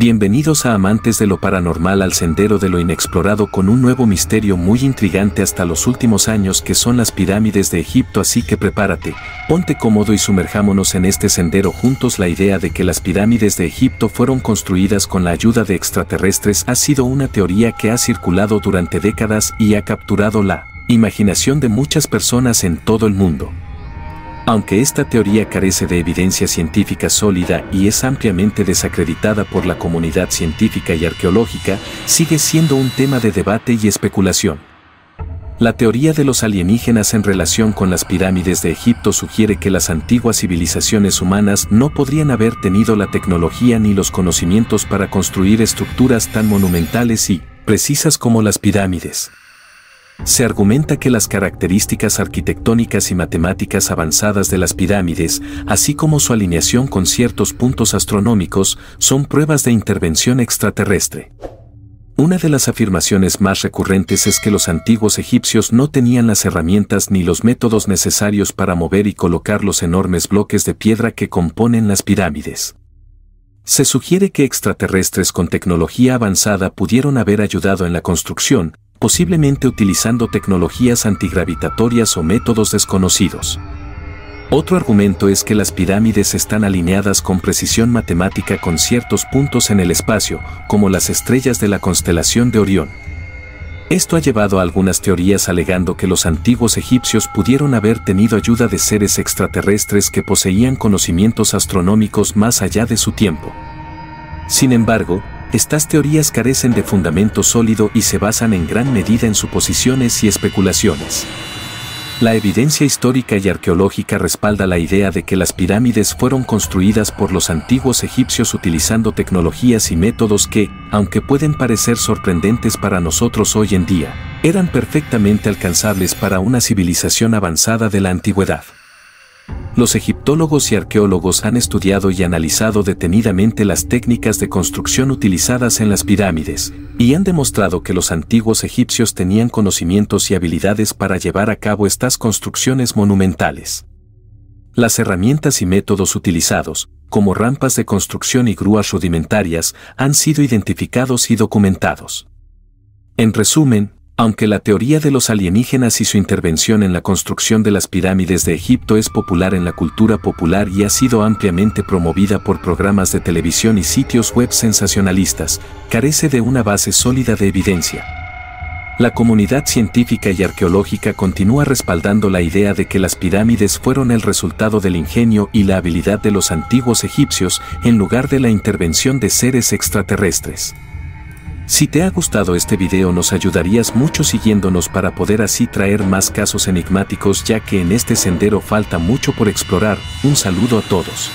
Bienvenidos a amantes de lo paranormal al sendero de lo inexplorado con un nuevo misterio muy intrigante hasta los últimos años que son las pirámides de Egipto así que prepárate, ponte cómodo y sumerjámonos en este sendero juntos la idea de que las pirámides de Egipto fueron construidas con la ayuda de extraterrestres ha sido una teoría que ha circulado durante décadas y ha capturado la imaginación de muchas personas en todo el mundo. Aunque esta teoría carece de evidencia científica sólida y es ampliamente desacreditada por la comunidad científica y arqueológica, sigue siendo un tema de debate y especulación. La teoría de los alienígenas en relación con las pirámides de Egipto sugiere que las antiguas civilizaciones humanas no podrían haber tenido la tecnología ni los conocimientos para construir estructuras tan monumentales y precisas como las pirámides. Se argumenta que las características arquitectónicas y matemáticas avanzadas de las pirámides, así como su alineación con ciertos puntos astronómicos, son pruebas de intervención extraterrestre. Una de las afirmaciones más recurrentes es que los antiguos egipcios no tenían las herramientas ni los métodos necesarios para mover y colocar los enormes bloques de piedra que componen las pirámides. Se sugiere que extraterrestres con tecnología avanzada pudieron haber ayudado en la construcción, posiblemente utilizando tecnologías antigravitatorias o métodos desconocidos. Otro argumento es que las pirámides están alineadas con precisión matemática con ciertos puntos en el espacio, como las estrellas de la constelación de Orión. Esto ha llevado a algunas teorías alegando que los antiguos egipcios pudieron haber tenido ayuda de seres extraterrestres que poseían conocimientos astronómicos más allá de su tiempo. Sin embargo, estas teorías carecen de fundamento sólido y se basan en gran medida en suposiciones y especulaciones. La evidencia histórica y arqueológica respalda la idea de que las pirámides fueron construidas por los antiguos egipcios utilizando tecnologías y métodos que, aunque pueden parecer sorprendentes para nosotros hoy en día, eran perfectamente alcanzables para una civilización avanzada de la antigüedad. Los egiptólogos y arqueólogos han estudiado y analizado detenidamente las técnicas de construcción utilizadas en las pirámides, y han demostrado que los antiguos egipcios tenían conocimientos y habilidades para llevar a cabo estas construcciones monumentales. Las herramientas y métodos utilizados, como rampas de construcción y grúas rudimentarias, han sido identificados y documentados. En resumen, aunque la teoría de los alienígenas y su intervención en la construcción de las pirámides de Egipto es popular en la cultura popular y ha sido ampliamente promovida por programas de televisión y sitios web sensacionalistas, carece de una base sólida de evidencia. La comunidad científica y arqueológica continúa respaldando la idea de que las pirámides fueron el resultado del ingenio y la habilidad de los antiguos egipcios en lugar de la intervención de seres extraterrestres. Si te ha gustado este video nos ayudarías mucho siguiéndonos para poder así traer más casos enigmáticos ya que en este sendero falta mucho por explorar. Un saludo a todos.